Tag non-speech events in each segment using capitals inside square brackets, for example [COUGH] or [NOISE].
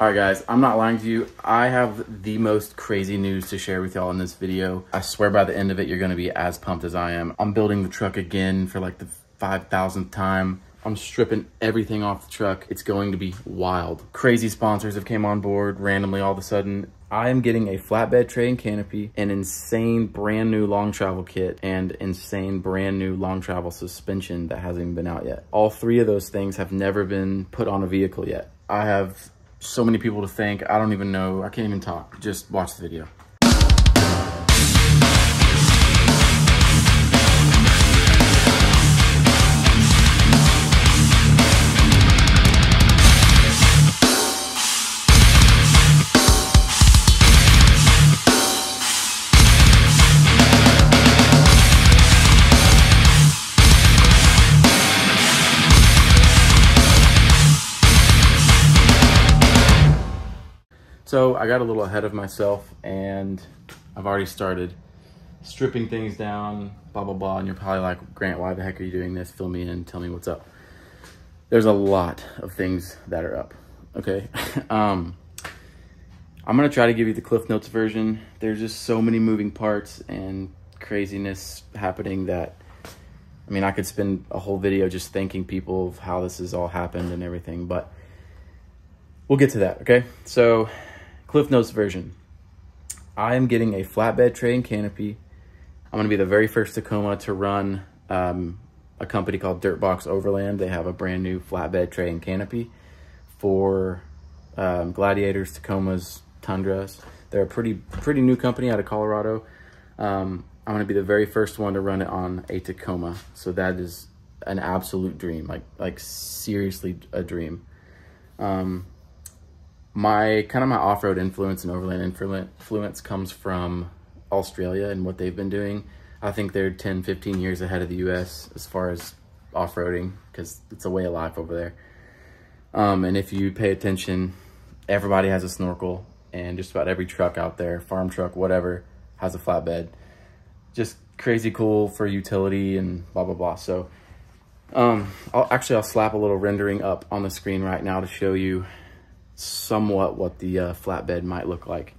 All right, guys, I'm not lying to you. I have the most crazy news to share with y'all in this video. I swear by the end of it, you're gonna be as pumped as I am. I'm building the truck again for like the 5,000th time. I'm stripping everything off the truck. It's going to be wild. Crazy sponsors have came on board randomly all of a sudden. I am getting a flatbed tray and canopy, an insane brand new long travel kit, and insane brand new long travel suspension that hasn't even been out yet. All three of those things have never been put on a vehicle yet. I have so many people to thank. I don't even know. I can't even talk. Just watch the video. I got a little ahead of myself and I've already started stripping things down, blah, blah, blah. And you're probably like, Grant, why the heck are you doing this? Fill me in, tell me what's up. There's a lot of things that are up, okay? [LAUGHS] um, I'm gonna try to give you the Cliff Notes version. There's just so many moving parts and craziness happening that, I mean, I could spend a whole video just thanking people of how this has all happened and everything, but we'll get to that, okay? So Cliff Notes version. I am getting a flatbed tray and canopy. I'm going to be the very first Tacoma to run um, a company called Dirtbox Overland. They have a brand new flatbed tray and canopy for um, Gladiators, Tacomas, Tundras. They're a pretty pretty new company out of Colorado. Um, I'm going to be the very first one to run it on a Tacoma. So that is an absolute dream, like like seriously a dream. Um, my kind of my off-road influence and overland influence comes from Australia and what they've been doing. I think they're 10, 15 years ahead of the US as far as off-roading because it's a way of life over there. Um, and if you pay attention, everybody has a snorkel and just about every truck out there, farm truck, whatever, has a flatbed. Just crazy cool for utility and blah, blah, blah. So um, I'll, actually, I'll slap a little rendering up on the screen right now to show you somewhat what the uh, flatbed might look like.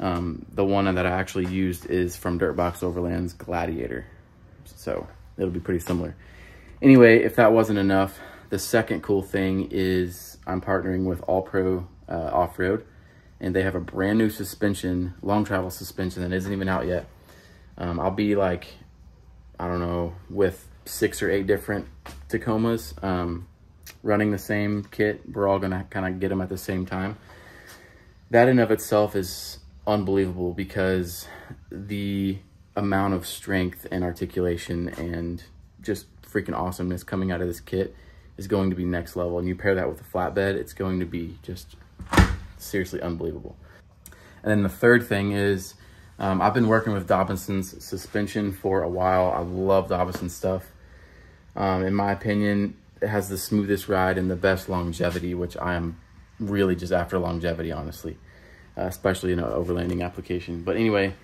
Um, the one that I actually used is from Dirtbox Overland's Gladiator. So it'll be pretty similar. Anyway, if that wasn't enough, the second cool thing is I'm partnering with All Pro uh, Off-Road and they have a brand new suspension, long travel suspension that isn't even out yet. Um, I'll be like, I don't know, with six or eight different Tacomas. Um, running the same kit. We're all gonna kind of get them at the same time. That in of itself is unbelievable because the amount of strength and articulation and just freaking awesomeness coming out of this kit is going to be next level. And you pair that with a flatbed, it's going to be just seriously unbelievable. And then the third thing is um, I've been working with Dobinson's suspension for a while. I love Dobinson stuff. Um, in my opinion, has the smoothest ride and the best longevity, which I am really just after longevity, honestly, uh, especially in an overlanding application. But anyway,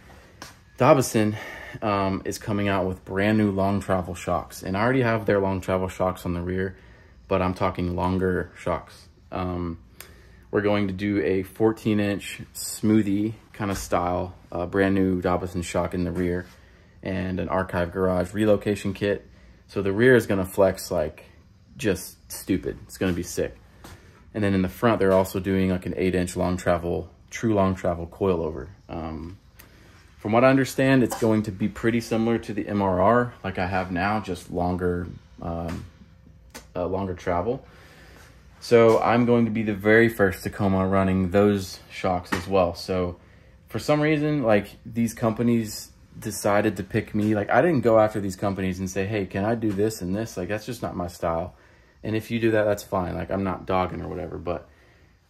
Dobinson um, is coming out with brand new long travel shocks. And I already have their long travel shocks on the rear, but I'm talking longer shocks. Um, we're going to do a 14 inch smoothie kind of style, uh, brand new Dobinson shock in the rear and an archive garage relocation kit. So the rear is gonna flex like just stupid. It's gonna be sick. And then in the front, they're also doing like an eight inch long travel, true long travel coilover. Um, from what I understand, it's going to be pretty similar to the MRR like I have now, just longer, um, uh, longer travel. So I'm going to be the very first Tacoma running those shocks as well. So for some reason, like these companies decided to pick me. Like I didn't go after these companies and say, hey, can I do this and this? Like that's just not my style. And if you do that, that's fine. Like I'm not dogging or whatever, but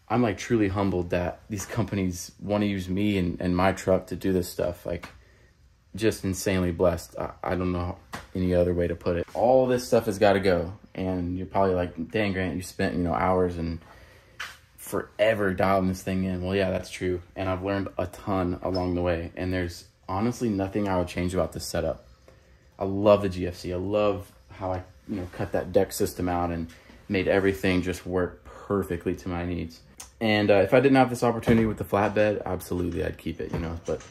I'm like truly humbled that these companies want to use me and, and my truck to do this stuff. Like just insanely blessed. I, I don't know any other way to put it. All this stuff has got to go. And you're probably like, dang Grant, you spent, you know, hours and forever dialing this thing in. Well, yeah, that's true. And I've learned a ton along the way. And there's honestly nothing I would change about this setup. I love the GFC. I love how I you know, cut that deck system out and made everything just work perfectly to my needs. And uh, if I didn't have this opportunity with the flatbed, absolutely I'd keep it, you know, but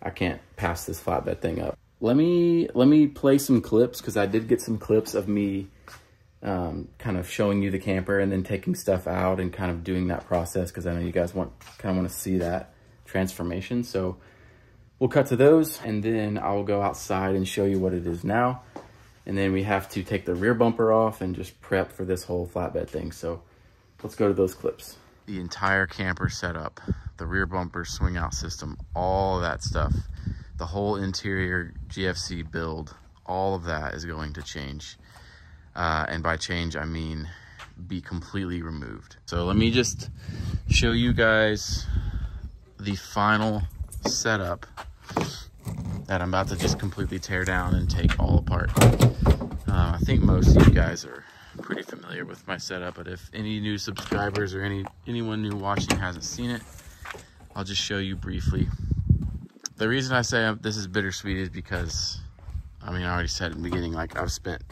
I can't pass this flatbed thing up. Let me, let me play some clips because I did get some clips of me um, kind of showing you the camper and then taking stuff out and kind of doing that process because I know you guys want kind of want to see that transformation. So we'll cut to those and then I'll go outside and show you what it is now. And then we have to take the rear bumper off and just prep for this whole flatbed thing. So let's go to those clips. The entire camper setup, the rear bumper swing out system, all that stuff, the whole interior GFC build, all of that is going to change. Uh, and by change, I mean be completely removed. So let me just show you guys the final setup that I'm about to just completely tear down and take all apart. Uh, I think most of you guys are pretty familiar with my setup, but if any new subscribers or any anyone new watching hasn't seen it, I'll just show you briefly. The reason I say this is bittersweet is because, I mean, I already said in the beginning, like I've spent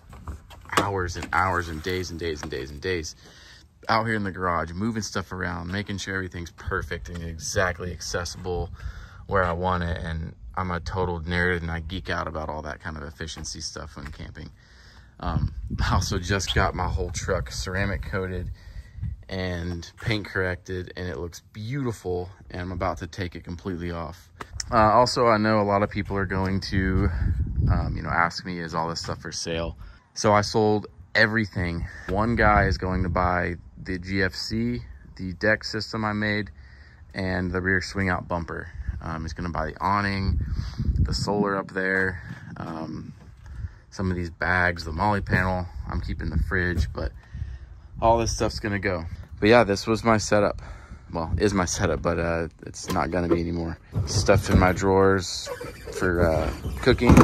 hours and hours and days and days and days and days out here in the garage, moving stuff around, making sure everything's perfect and exactly accessible where I want it. And I'm a total nerd and I geek out about all that kind of efficiency stuff when camping. Um, I also just got my whole truck ceramic coated and paint corrected and it looks beautiful and I'm about to take it completely off. Uh, also, I know a lot of people are going to, um, you know, ask me, is all this stuff for sale? So I sold everything. One guy is going to buy the GFC, the deck system I made, and the rear swing out bumper. Um, he's gonna buy the awning, the solar up there, um, some of these bags, the MOLLE panel. I'm keeping the fridge, but all this stuff's gonna go. But yeah, this was my setup. Well, is my setup, but uh, it's not gonna be anymore. Stuff in my drawers for uh, cooking.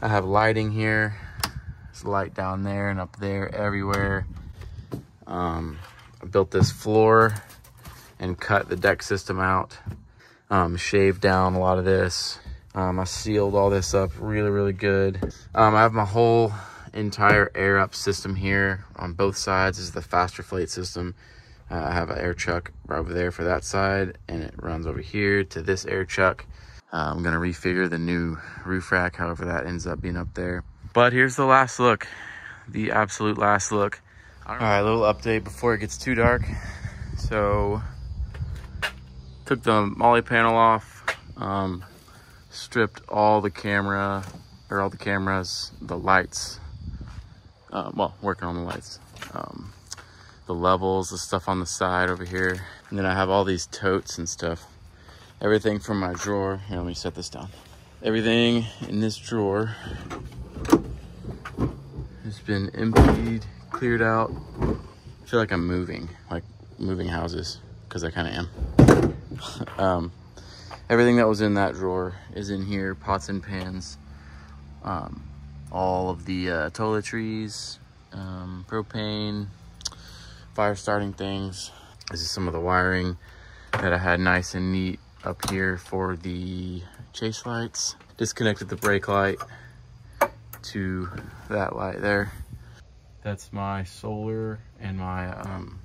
I have lighting here. There's light down there and up there, everywhere. Um, I built this floor and cut the deck system out. Um, shaved down a lot of this. Um, I sealed all this up really, really good. Um, I have my whole entire air up system here on both sides. This is the Fasterflate system. Uh, I have an air chuck right over there for that side and it runs over here to this air chuck. Uh, I'm gonna refigure the new roof rack, however that ends up being up there. But here's the last look, the absolute last look. All right, a little update before it gets too dark. So, took the MOLLE panel off, um, stripped all the camera, or all the cameras, the lights, uh, well, working on the lights, um, the levels, the stuff on the side over here. And then I have all these totes and stuff. Everything from my drawer. Here, let me set this down. Everything in this drawer has been emptied cleared out. I feel like I'm moving, like moving houses, because I kind of am. [LAUGHS] um, everything that was in that drawer is in here, pots and pans. Um, all of the uh, toiletries, um, propane, fire starting things. This is some of the wiring that I had nice and neat up here for the chase lights. Disconnected the brake light to that light there. That's my solar and my um,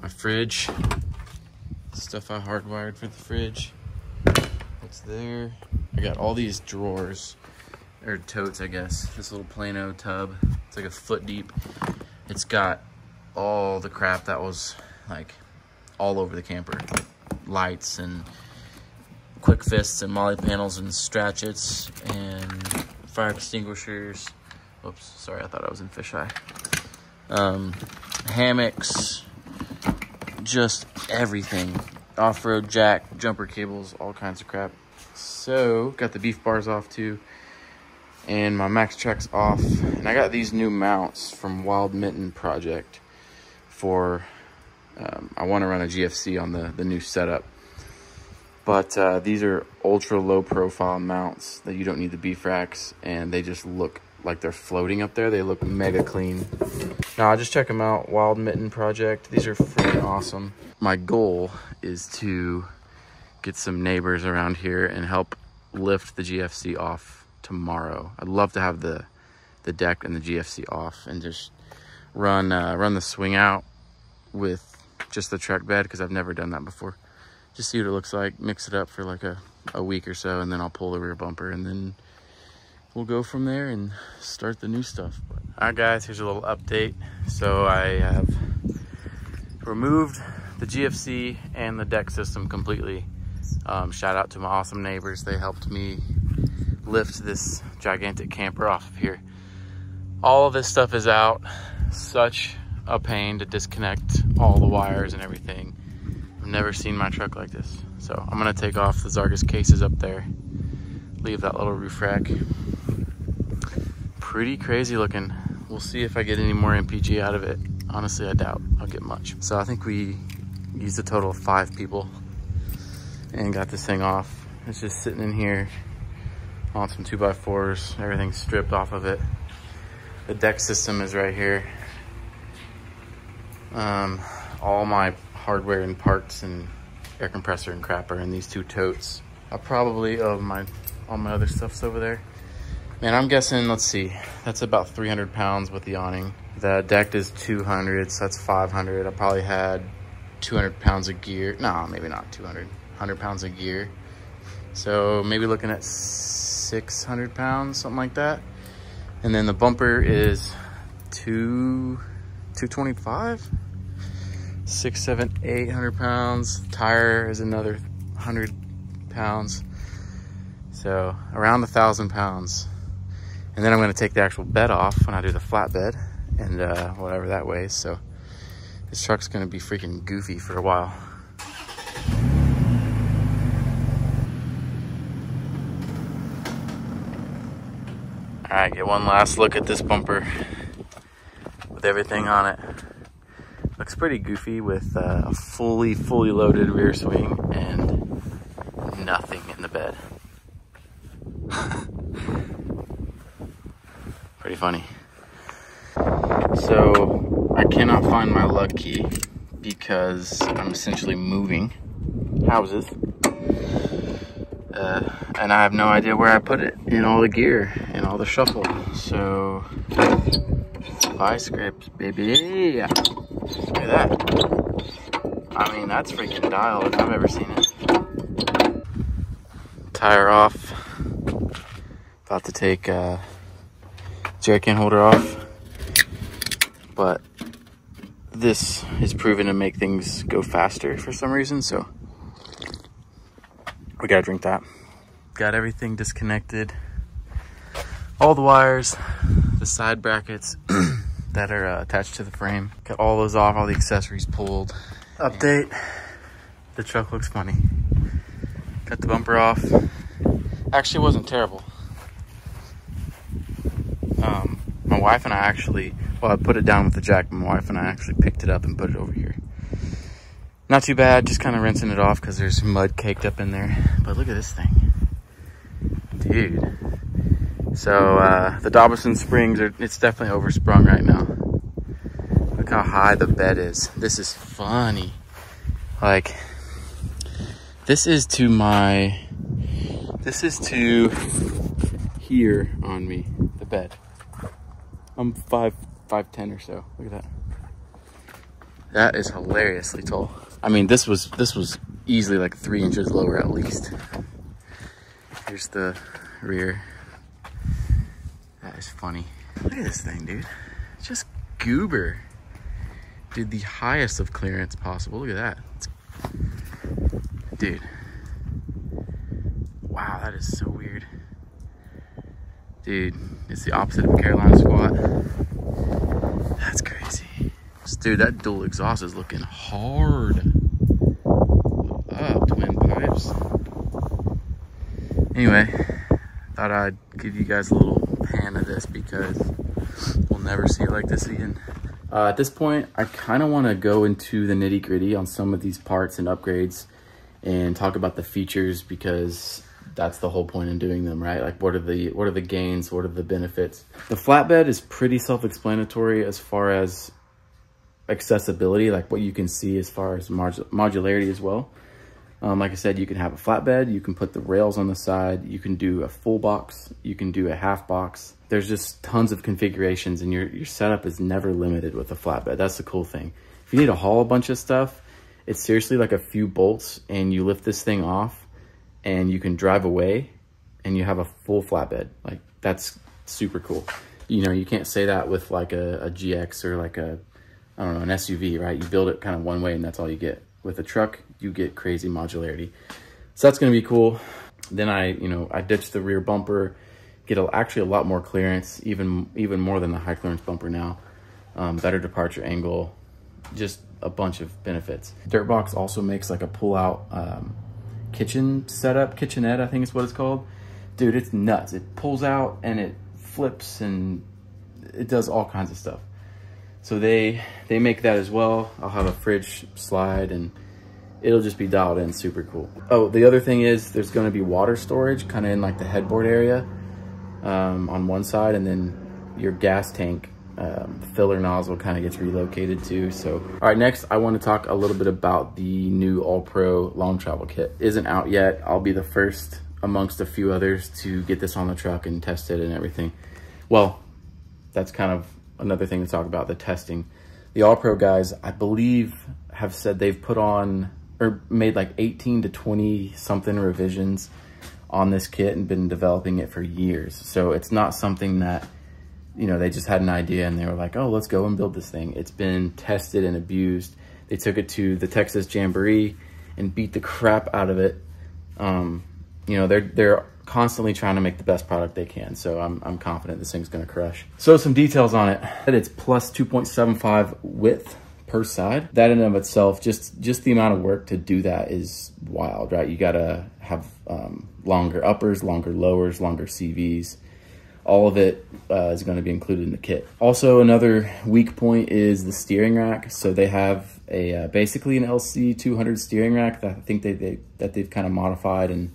my fridge. Stuff I hardwired for the fridge. What's there? I got all these drawers, or totes, I guess. This little Plano tub. It's like a foot deep. It's got all the crap that was like all over the camper. Lights and Quick Fists and MOLLE panels and stratchets and fire extinguishers Oops, sorry, I thought I was in fisheye. Um, hammocks, just everything. Off-road jack, jumper cables, all kinds of crap. So, got the beef bars off too. And my max MAXTRAX off. And I got these new mounts from Wild Mitten Project for, um, I want to run a GFC on the, the new setup. But uh, these are ultra low profile mounts that you don't need the beef racks and they just look like they're floating up there. They look mega clean. Now, I just check them out. Wild Mitten Project. These are freaking awesome. My goal is to get some neighbors around here and help lift the GFC off tomorrow. I'd love to have the the deck and the GFC off and just run uh, run the swing out with just the truck bed because I've never done that before. Just see what it looks like, mix it up for like a, a week or so, and then I'll pull the rear bumper and then we'll go from there and start the new stuff. All right guys, here's a little update. So I have removed the GFC and the deck system completely. Um, shout out to my awesome neighbors. They helped me lift this gigantic camper off of here. All of this stuff is out. Such a pain to disconnect all the wires and everything. I've never seen my truck like this. So I'm gonna take off the Zarges cases up there, leave that little roof rack. Pretty crazy looking. We'll see if I get any more MPG out of it. Honestly, I doubt I'll get much. So I think we used a total of five people and got this thing off. It's just sitting in here on some 2x4s. Everything's stripped off of it. The deck system is right here. Um, all my hardware and parts and air compressor and crap are in these two totes. I probably, oh my, all my other stuff's over there. Man, I'm guessing, let's see, that's about 300 pounds with the awning. The deck is 200, so that's 500. I probably had 200 pounds of gear. No, maybe not 200, 100 pounds of gear. So maybe looking at 600 pounds, something like that. And then the bumper is two, 225, six, seven, 800 pounds. Tire is another 100 pounds. So around a thousand pounds. And then I'm gonna take the actual bed off when I do the flatbed and uh, whatever that weighs. So this truck's gonna be freaking goofy for a while. All right, get one last look at this bumper with everything on it. Looks pretty goofy with uh, a fully, fully loaded rear swing and nothing in the bed. Pretty funny. So I cannot find my lug key because I'm essentially moving houses. Uh, and I have no idea where I put it in all the gear and all the shuffle. So, vice grips, baby. Look at that. I mean, that's freaking dial if I've ever seen it. Tire off. About to take uh, jerry can't hold her off. But this is proven to make things go faster for some reason, so we gotta drink that. Got everything disconnected. All the wires, the side brackets [CLEARS THROAT] that are uh, attached to the frame. Got all those off, all the accessories pulled. Update, the truck looks funny. Cut the bumper off. Actually, it wasn't terrible. Um, my wife and I actually, well, I put it down with the jack, but my wife and I actually picked it up and put it over here. Not too bad, just kind of rinsing it off because there's mud caked up in there. But look at this thing. Dude. So, uh, the Dobson springs, are it's definitely oversprung right now. Look how high the bed is. This is funny. Like, this is to my, this is to here on me, the bed. I'm five, five ten or so. Look at that. That is hilariously tall. I mean, this was this was easily like three inches lower at least. Here's the rear. That is funny. Look at this thing, dude. Just goober. Did the highest of clearance possible. Look at that. Dude. Wow, that is so weird. Dude, it's the opposite of a Carolina squat. That's crazy. Dude, that dual exhaust is looking hard. Up, twin pipes. Anyway, thought I'd give you guys a little pan of this because we'll never see it like this again. Uh, at this point, I kind of want to go into the nitty gritty on some of these parts and upgrades and talk about the features because that's the whole point in doing them, right? Like what are the what are the gains, what are the benefits? The flatbed is pretty self-explanatory as far as accessibility, like what you can see as far as modularity as well. Um, like I said, you can have a flatbed, you can put the rails on the side, you can do a full box, you can do a half box. There's just tons of configurations and your, your setup is never limited with a flatbed. That's the cool thing. If you need to haul a bunch of stuff, It's seriously like a few bolts and you lift this thing off and you can drive away and you have a full flatbed. Like that's super cool. You know, you can't say that with like a, a GX or like a, I don't know, an SUV, right? You build it kind of one way and that's all you get. With a truck, you get crazy modularity. So that's gonna be cool. Then I, you know, I ditched the rear bumper, get a, actually a lot more clearance, even even more than the high clearance bumper now. Um, better departure angle, just a bunch of benefits. Dirtbox also makes like a pull-out um, kitchen setup, kitchenette, I think is what it's called. Dude, it's nuts. It pulls out and it flips and it does all kinds of stuff. So they they make that as well. I'll have a fridge slide and it'll just be dialed in super cool. Oh, the other thing is there's gonna be water storage kind of in like the headboard area um, on one side and then your gas tank um, filler nozzle kind of gets relocated too. So, all right, next I want to talk a little bit about the new All Pro long travel kit. Isn't out yet. I'll be the first amongst a few others to get this on the truck and test it and everything. Well, that's kind of another thing to talk about, the testing. The All Pro guys, I believe, have said they've put on or made like 18 to 20 something revisions on this kit and been developing it for years. So it's not something that, you know, they just had an idea and they were like, oh, let's go and build this thing. It's been tested and abused. They took it to the Texas Jamboree and beat the crap out of it. Um, you know, they're, they're constantly trying to make the best product they can. So I'm, I'm confident this thing's gonna crush. So some details on it. That it's plus 2.75 width per side. That in of itself, just, just the amount of work to do that is wild, right? You gotta have um, longer uppers, longer lowers, longer CVs. All of it uh, is going to be included in the kit. Also, another weak point is the steering rack. So they have a uh, basically an LC 200 steering rack that I think they, they that they've kind of modified and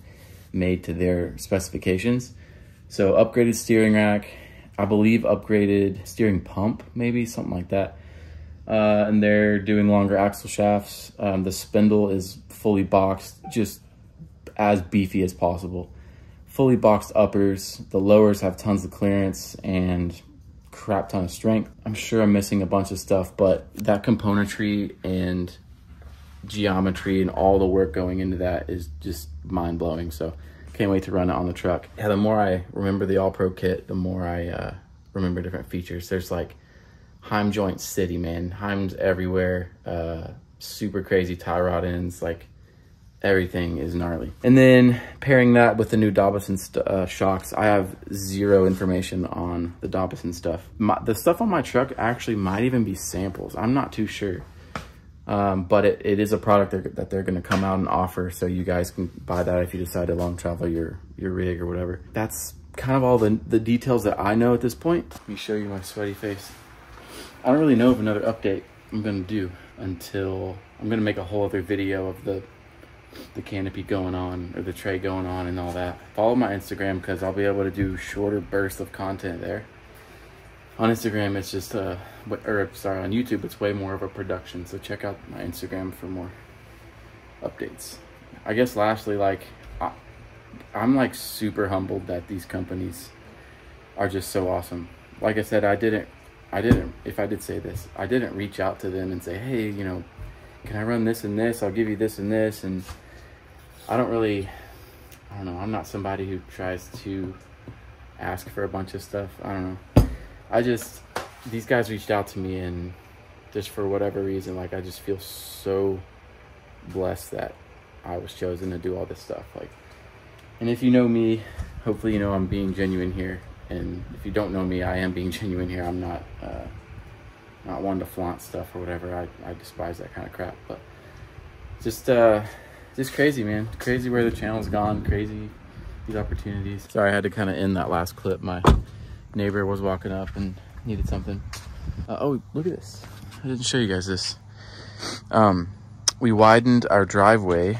made to their specifications. So upgraded steering rack, I believe upgraded steering pump, maybe something like that. Uh, and they're doing longer axle shafts. Um, the spindle is fully boxed, just as beefy as possible. Fully boxed uppers. The lowers have tons of clearance and crap ton of strength. I'm sure I'm missing a bunch of stuff, but that componentry and geometry and all the work going into that is just mind blowing. So can't wait to run it on the truck. Yeah, the more I remember the All Pro kit, the more I uh, remember different features. There's like Heim joint city, man. Heim's everywhere. Uh, super crazy tie rod ends. Like everything is gnarly. And then pairing that with the new Dobson uh, shocks, I have zero information on the Dobson stuff. My, the stuff on my truck actually might even be samples. I'm not too sure. Um, but it, it is a product that, that they're going to come out and offer. So you guys can buy that if you decide to long travel your, your rig or whatever. That's kind of all the, the details that I know at this point. Let me show you my sweaty face. I don't really know of another update I'm going to do until I'm going to make a whole other video of the the canopy going on or the tray going on and all that. Follow my Instagram because I'll be able to do shorter bursts of content there. On Instagram, it's just, uh, or sorry, on YouTube, it's way more of a production. So check out my Instagram for more updates. I guess lastly, like, I, I'm like super humbled that these companies are just so awesome. Like I said, I didn't, I didn't, if I did say this, I didn't reach out to them and say, hey, you know, can I run this and this? I'll give you this and this. And I don't really, I don't know. I'm not somebody who tries to ask for a bunch of stuff. I don't know. I just, these guys reached out to me and just for whatever reason, like I just feel so blessed that I was chosen to do all this stuff. Like, and if you know me, hopefully you know I'm being genuine here. And if you don't know me, I am being [LAUGHS] genuine here. I'm not, uh, not one to flaunt stuff or whatever. I, I despise that kind of crap. But just uh, just crazy, man. Crazy where the channel's gone. Crazy these opportunities. Sorry, I had to kind of end that last clip. My neighbor was walking up and needed something. Uh, oh, look at this. I didn't show you guys this. Um, we widened our driveway,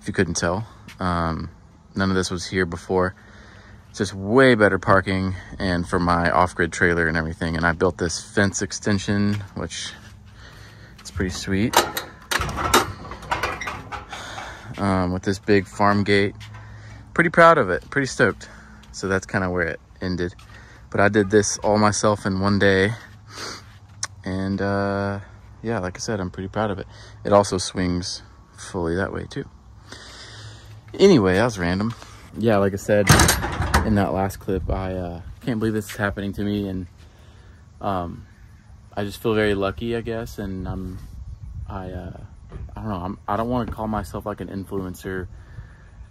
if you couldn't tell. Um, none of this was here before just way better parking and for my off-grid trailer and everything. And I built this fence extension, which it's pretty sweet. Um, with this big farm gate. Pretty proud of it, pretty stoked. So that's kind of where it ended. But I did this all myself in one day. And uh, yeah, like I said, I'm pretty proud of it. It also swings fully that way too. Anyway, that was random. Yeah, like I said in that last clip, I uh, can't believe this is happening to me, and um, I just feel very lucky, I guess. And I'm, I, uh, I don't know, I'm, I don't want to call myself like an influencer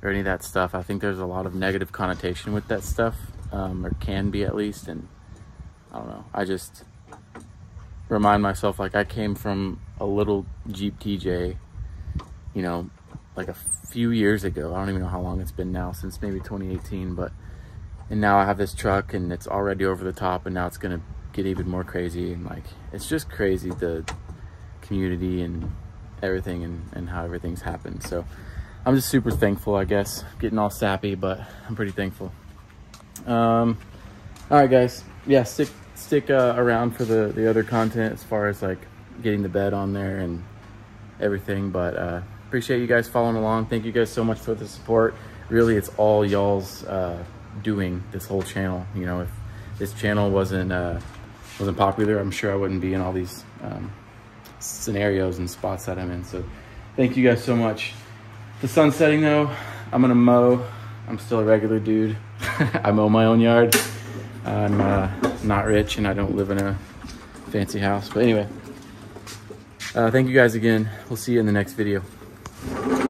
or any of that stuff. I think there's a lot of negative connotation with that stuff, um, or can be at least. And I don't know, I just remind myself like I came from a little Jeep TJ, you know, like a few years ago. I don't even know how long it's been now, since maybe 2018, but and now I have this truck and it's already over the top and now it's gonna get even more crazy and like it's just crazy the community and everything and, and how everything's happened. So I'm just super thankful, I guess. Getting all sappy, but I'm pretty thankful. Um, all right, guys. Yeah, stick stick uh, around for the the other content as far as like getting the bed on there and everything. But uh, appreciate you guys following along. Thank you guys so much for the support. Really, it's all y'all's uh, doing this whole channel. You know, if this channel wasn't uh, wasn't popular, I'm sure I wouldn't be in all these um, scenarios and spots that I'm in. So thank you guys so much. The sun's setting though. I'm gonna mow. I'm still a regular dude. [LAUGHS] I mow my own yard. I'm uh, not rich and I don't live in a fancy house. But anyway, uh, thank you guys again. We'll see you in the next video.